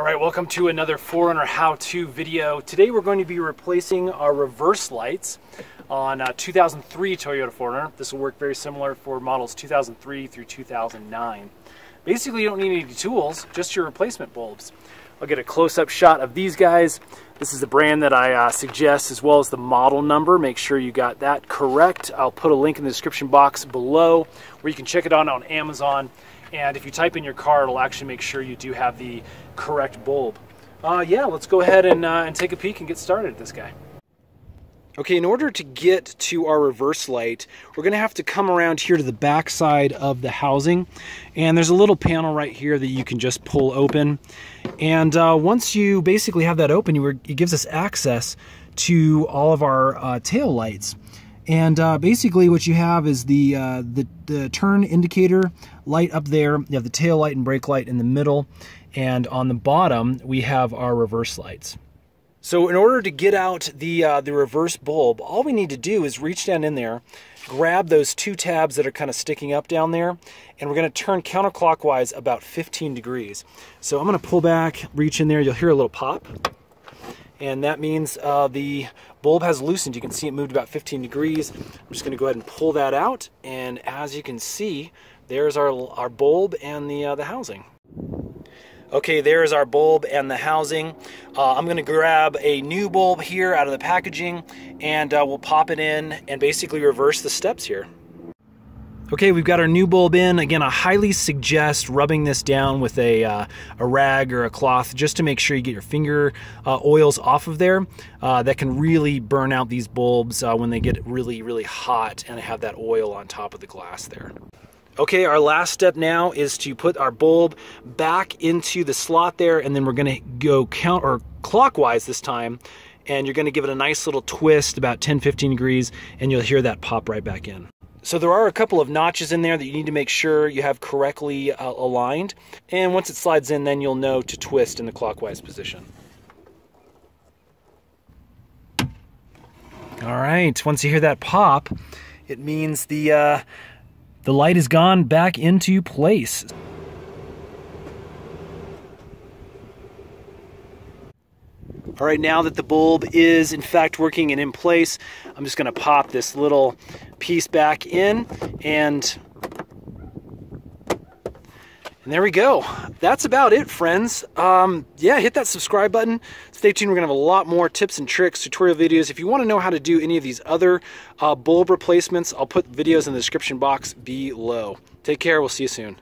All right, welcome to another 4Runner how-to video. Today we're going to be replacing our reverse lights on a 2003 Toyota 4Runner. This will work very similar for models 2003 through 2009. Basically, you don't need any tools, just your replacement bulbs. I'll get a close-up shot of these guys. This is the brand that I uh, suggest as well as the model number. Make sure you got that correct. I'll put a link in the description box below where you can check it out on Amazon. And if you type in your car, it'll actually make sure you do have the correct bulb. Uh, yeah, let's go ahead and, uh, and take a peek and get started at this guy. Okay, in order to get to our reverse light, we're to have to come around here to the back side of the housing. And there's a little panel right here that you can just pull open. And uh, once you basically have that open, it gives us access to all of our uh, tail lights. And uh, basically what you have is the, uh, the, the turn indicator light up there. You have the tail light and brake light in the middle. And on the bottom, we have our reverse lights. So in order to get out the, uh, the reverse bulb, all we need to do is reach down in there, grab those two tabs that are kind of sticking up down there, and we're going to turn counterclockwise about 15 degrees. So I'm going to pull back, reach in there, you'll hear a little pop and that means uh, the bulb has loosened. You can see it moved about 15 degrees. I'm just going to go ahead and pull that out, and as you can see, there's our, our bulb and the, uh, the housing. Okay, there's our bulb and the housing. Uh, I'm gonna grab a new bulb here out of the packaging and uh, we'll pop it in and basically reverse the steps here. Okay, we've got our new bulb in. Again, I highly suggest rubbing this down with a, uh, a rag or a cloth just to make sure you get your finger uh, oils off of there. Uh, that can really burn out these bulbs uh, when they get really, really hot and have that oil on top of the glass there. Okay, our last step now is to put our bulb back into the slot there and then we're gonna go count or clockwise this time and you're gonna give it a nice little twist about 10-15 degrees and you'll hear that pop right back in. So there are a couple of notches in there that you need to make sure you have correctly uh, aligned. And once it slides in, then you'll know to twist in the clockwise position. All right, once you hear that pop, it means the, uh, the light has gone back into place. All right, now that the bulb is in fact working and in place, I'm just gonna pop this little piece back in and and there we go. That's about it, friends. Um, yeah, hit that subscribe button. Stay tuned. We're going to have a lot more tips and tricks, tutorial videos. If you want to know how to do any of these other uh, bulb replacements, I'll put videos in the description box below. Take care. We'll see you soon.